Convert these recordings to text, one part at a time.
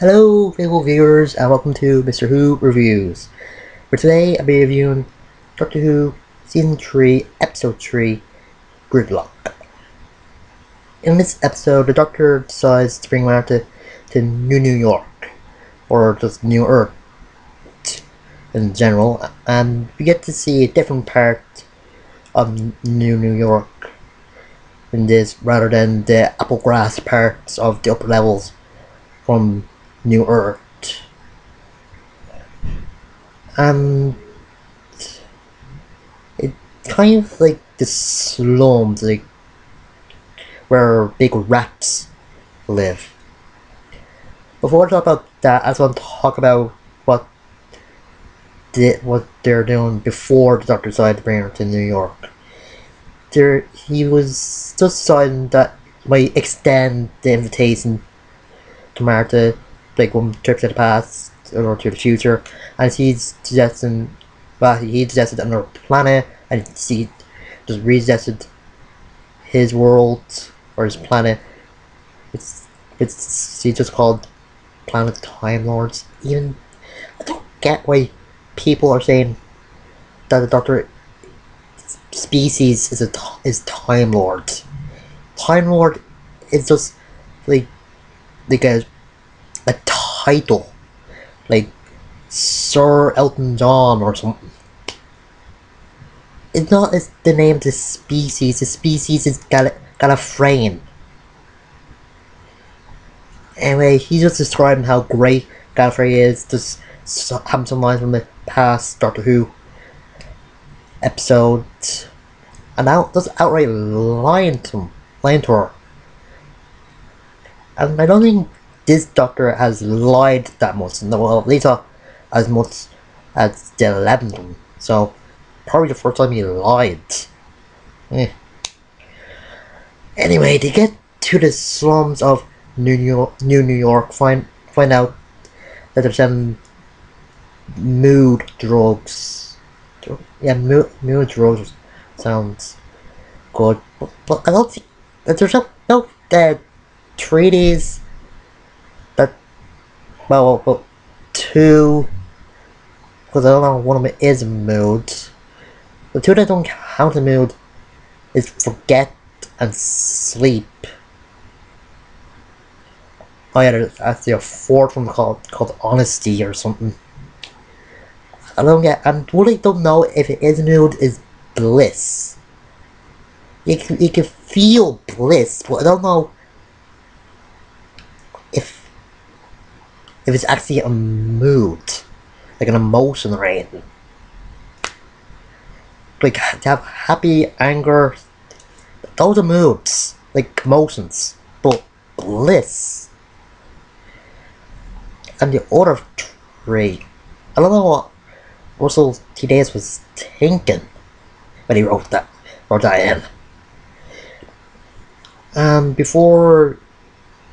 Hello, faithful viewers, and welcome to Mr. Who Reviews. For today, I'll be reviewing Doctor Who Season 3, Episode 3, Gridlock. In this episode, the Doctor decides to bring Martha to New New York, or just New Earth in general, and we get to see a different part of New New York in this rather than the applegrass parts of the upper levels from New Earth. And it kind of like the slums, like where big rats live. Before I talk about that, I just want to talk about what did what they're doing before the doctor decided to bring her to New York. There, he was just deciding that might extend the invitation to Martha, like one trip to the past or to the future, and he's suggesting, well, he suggested another planet, and he just resuggested his world or his planet. It's it's he just called Planet Time Lords. Even I don't get why people are saying that the Doctor species is a is Time Lord. Time Lord is just like like a title, like Sir Elton John or something. It's not it's the name of the species. The species is a frame. Anyway, he's just describing how great Gallifrey is. Just having some lines from the past Doctor Who episode, and out just outright lying to him, lying to her. And I don't think this Doctor has lied that much. No, well, uh, as much as the eleventh one. So probably the first time he lied. Eh. Anyway, they get to the slums of New York, New New York. Find find out that there's some mood drugs. Yeah, mood, mood drugs sounds good, but, but I don't think that there's no no uh, treaties well, well two because I don't know one of them is mood. The two that don't count the mood is forget and sleep. Oh yeah, there's actually a fourth one called called honesty or something. I don't get. I really don't know if it is mood is bliss. You can you can feel bliss, but I don't know if if it's actually a mood, like an emotion anything. Like to have happy, anger, those are moods, like emotions, but bliss. And the other three, I don't know what Russell T Davies was thinking when he wrote that, wrote that in. Um, before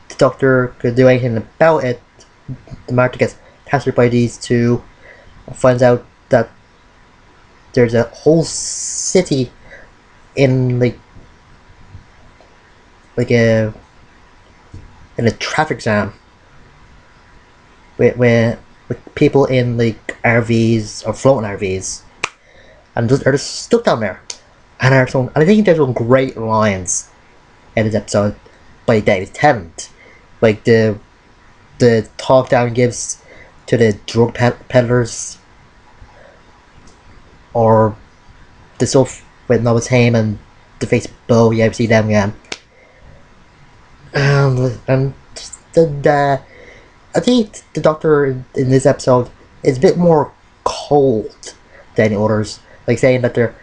the Doctor could do anything about it, the Martha gets captured by these two, finds out that there's a whole city in like like a in a traffic jam where, where with people in like RVs or floating RVs and just, they're just stuck down there and, are some, and I think there's some great lines in this episode by David Tennant like the the talk down gives to the drug peddlers or the stuff with Novice Hame and the face blow, yeah, we see them again. And, and the, the, I think the Doctor in, this episode is a bit more cold than the others. Like saying that they're,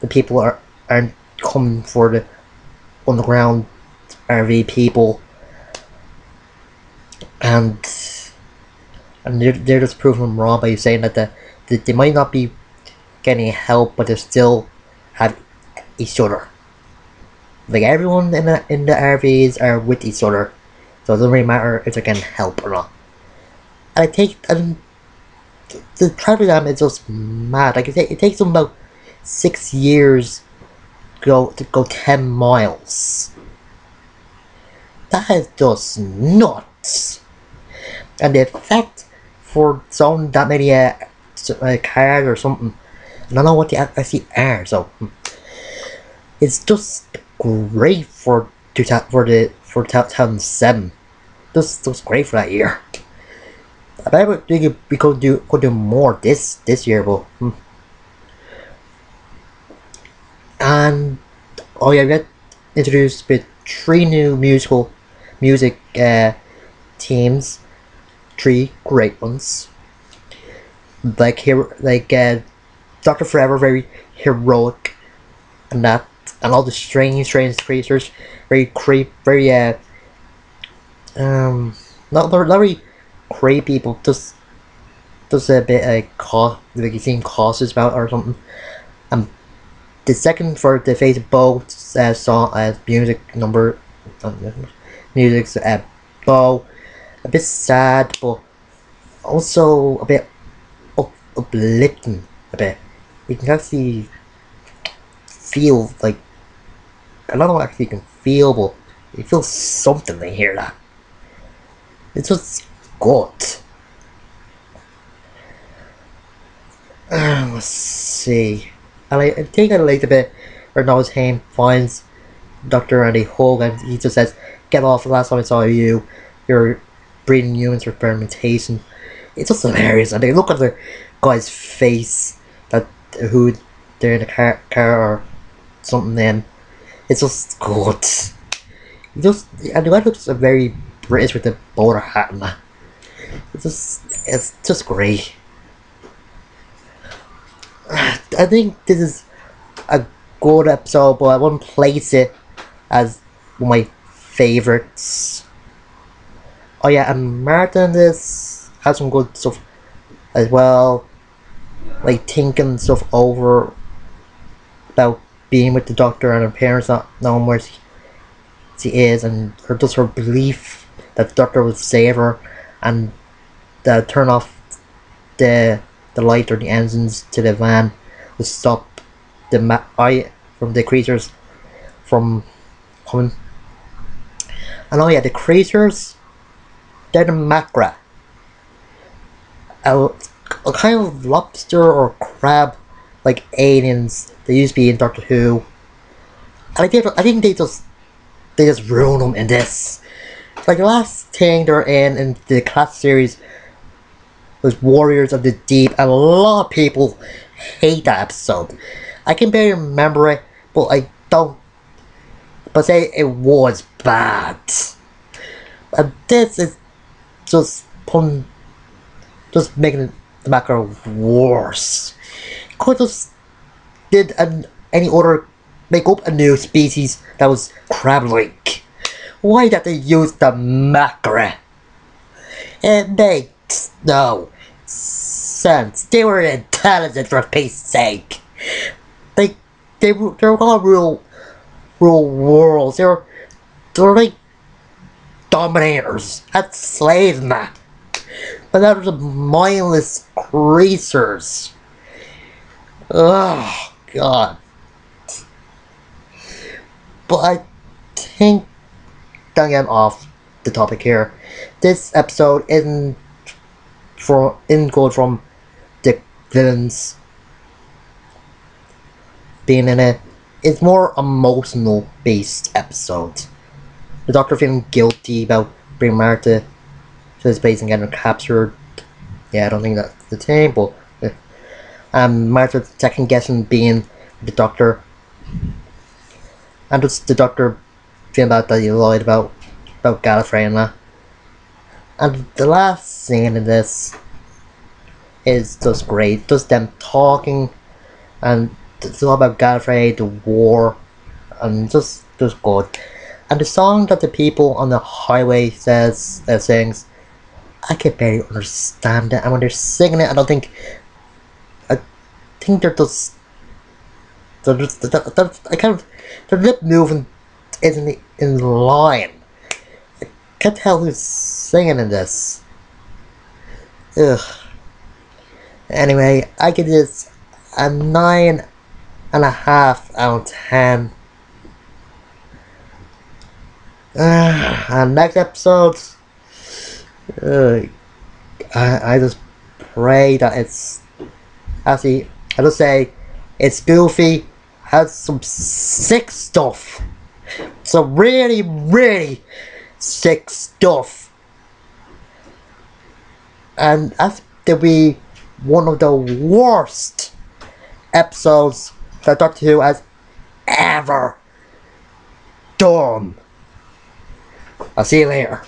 the people are, aren't coming for the underground RV people. And and they're, they're just proving them wrong by saying that the, the, they might not be getting help, but they still have each other. Like everyone in the in the RVs are with each other, so it doesn't really matter if they can help or not. And I take and the traffic jam is just mad. Like it, it takes them about six years to go to go ten miles. That is just nuts. And the effect for some that many uh, cars or something. I don't know what the actually are, so hmm. it's just great for two for the for 2007. This was great for that year. I bet we could, we could do could do more this this year, but hmm. and oh yeah, we got introduced with three new musical music uh, teams, three great ones. Like here, like uh, Doctor Forever, very heroic, and that, and all the strange, strange creatures, very creep, very uh, um, not not very creepy, but just just a bit like uh, like you seem cautious about or something. Um, the second for the Face of Boe uh, song as uh, music number, uh, music's uh, bow, a bit sad, but also a bit up, uplifting a bit. You can actually feel like I don't know actually you can feel, but you feel something when you hear that. It's just good. Uh, let's see. And I, I think I liked a bit where Hame finds Dr. Andy Hug and he just says, Get off, the last time I saw you, you're breeding humans for fermentation. It's just hilarious. And they look at the guy's face that who they're in a car, car or something then. It's just good. just and the guy looks very British with the bowler hat and. It's just it's just great. I think this is a good episode, but I wouldn't place it as one of my favorites. Oh yeah, and Martha this has some good stuff as well. Like thinking stuff over about being with the doctor and her parents not knowing where she, she is and her just her belief that the doctor will save her and uh, turn off the the light or the engines to the van to stop the ma- eye from the creatures from coming. And oh yeah, the creatures, macra. A, a kind of lobster or crab like aliens they used to be in Doctor Who. I think I think they just they just ruin them in this. Like the last thing they're in in the class series was Warriors of the Deep, and a lot of people hate that episode. I can barely remember it, but I don't. But say it was bad. And this is just putting, just making the macra worse. Could did an, any other make up a new species that was crab-like. Why did they use the macra? It makes no sense. They were intelligent for peace sake. They they were they were all real real worlds. They were they were like dominators and slaves man. But that was mindless creatures. Oh god. But I think don't off the topic here. This episode isn't for in good from the villains being in it. It's more emotional based episode. The Doctor feeling guilty about bringing Martha to his base and getting her captured. Yeah, I don't think that's the same, but uh, um, Martha second guessing being the Doctor, and just the Doctor feeling about that he lied about about Gallifrey and that. And the last scene in this is just great. Just them talking and it's all about Gallifrey, the war, and just just good. And the song that the people on the highway says uh, sings, I can barely understand it. And when they're singing it, I don't think. I think they're just. They're just. They're, they're, I kind of. Their lip movement isn't in line. I can't tell who's singing in this. Ugh. Anyway, I give this a 9 and out of 10. Uh, and next episode, uh, I, I just pray that it's actually I just say it's goofy, has some sick stuff. Some really, really sick stuff. And that's to be one of the worst episodes that Doctor Who has ever done. I'll see you later.